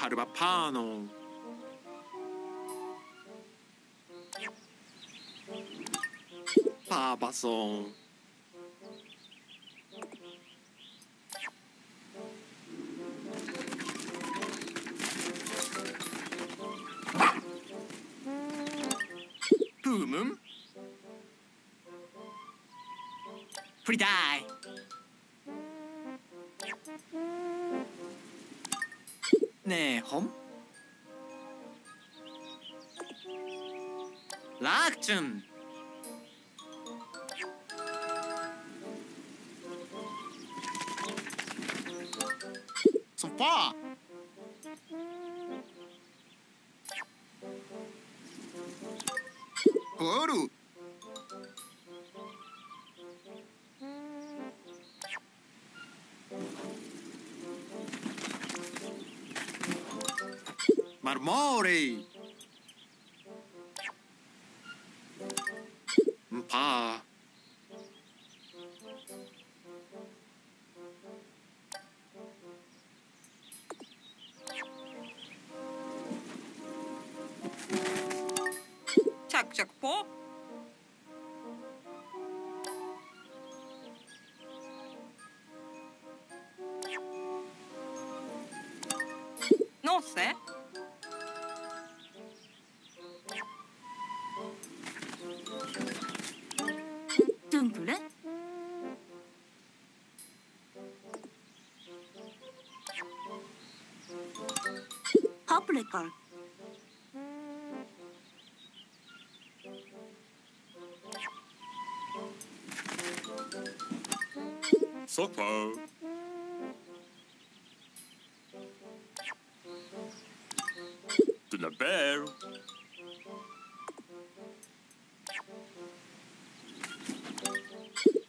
Parvapano. Parbason. Pumum. Pretty die. ねえほんラークチュンソファ marmorei. Mpa. supper. To the bear.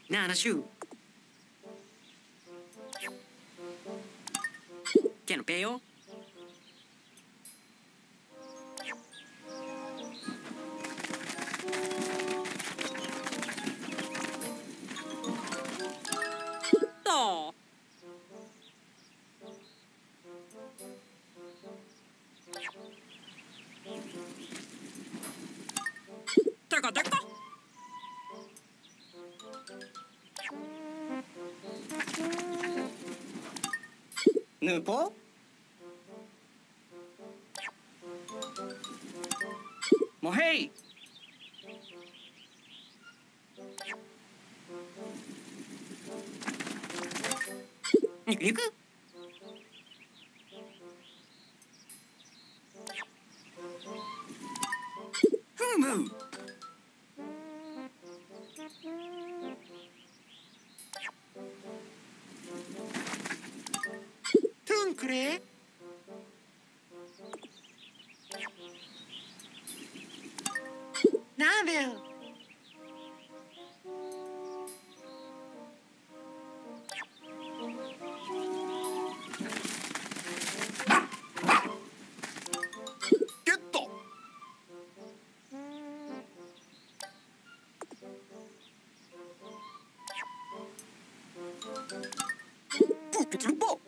Nana shoe. Can I pay you? ヌーポモヘイ。にく。トゥンクレナーベルゲットプクトゥルボ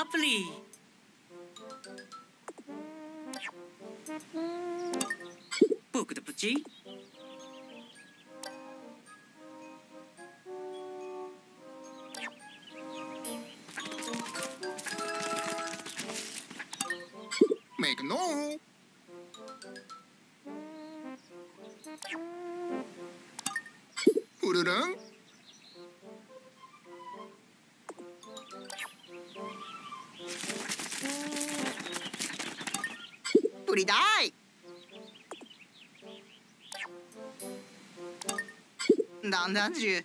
lovely. Book the Pucci. Make no. Ururang. チメイクノーフルルンプリダイだんだんじゅ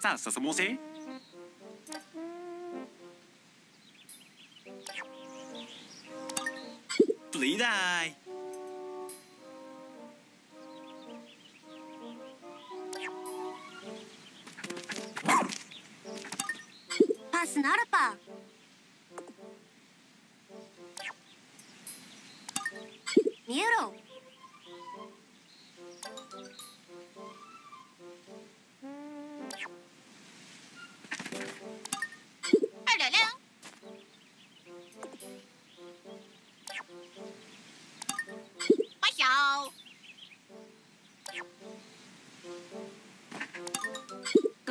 さあささもせ。プリダイ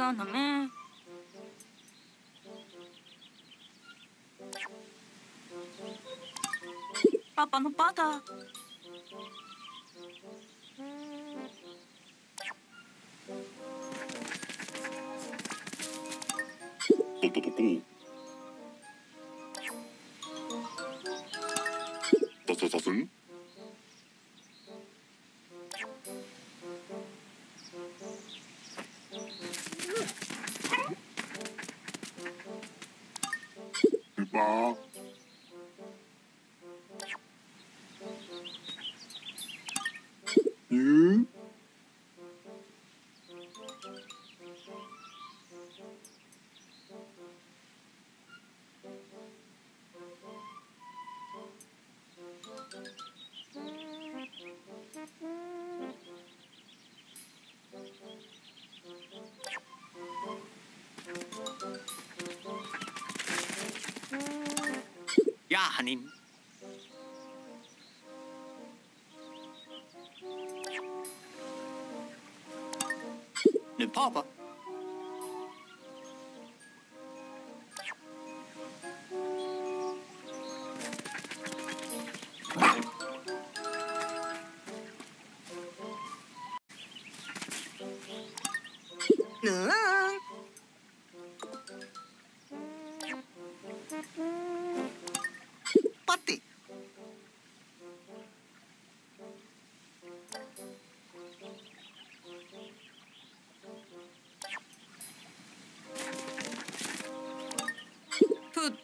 なんだね。パパのパカ。ゆうや Papa.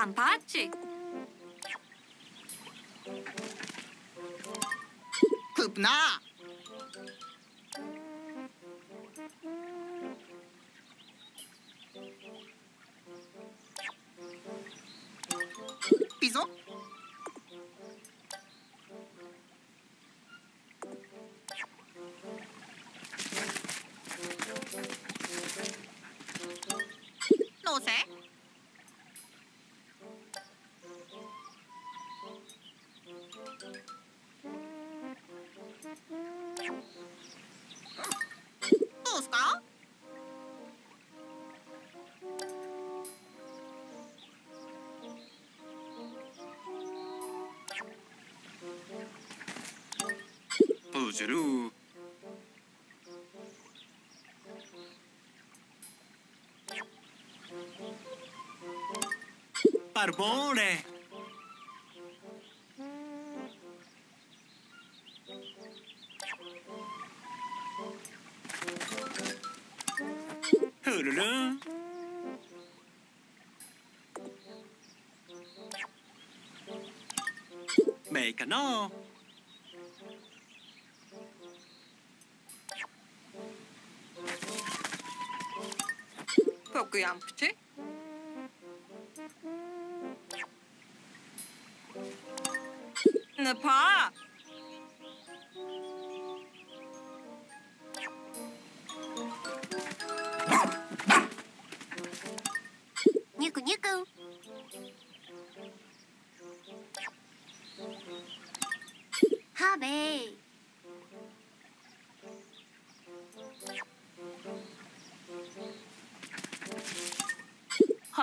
カンパッチ Rogeroo. Barbone. Hooroo. Make a no. pourquoi un petit Ne pas Nico Nico Habe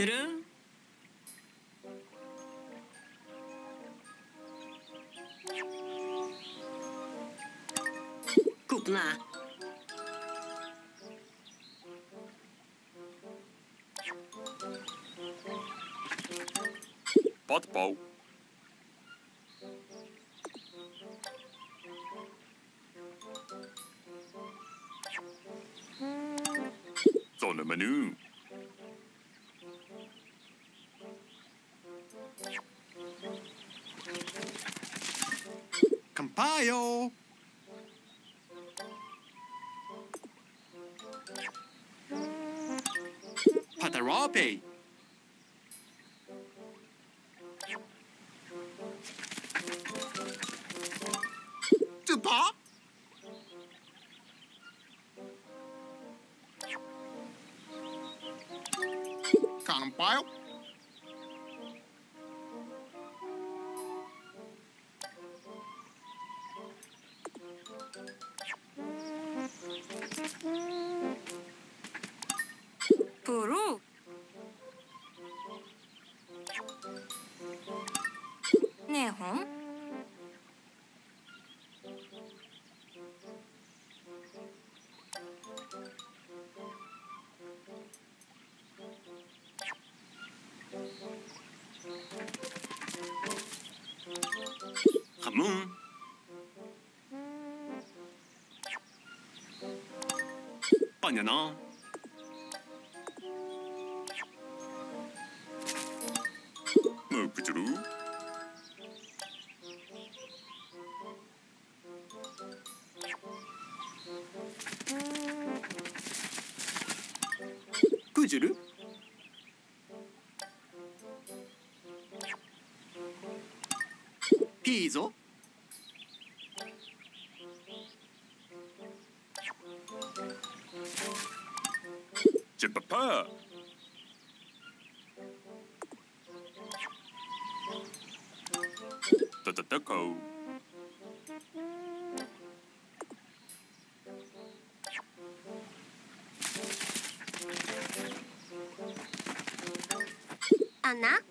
kinderen. Kupna. Padpo. Zonnemenu. compile. Patarope. Dupa. Compile. 부루 네홍. 하문 바나나 いいぞ。チパパタタタコ。あな？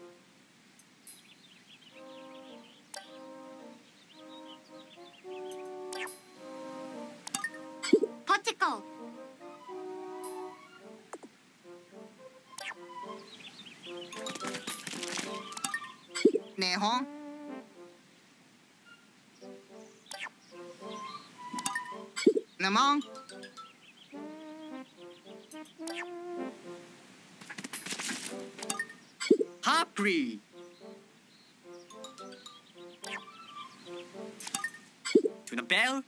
hả nè mon Hungry. To the bell.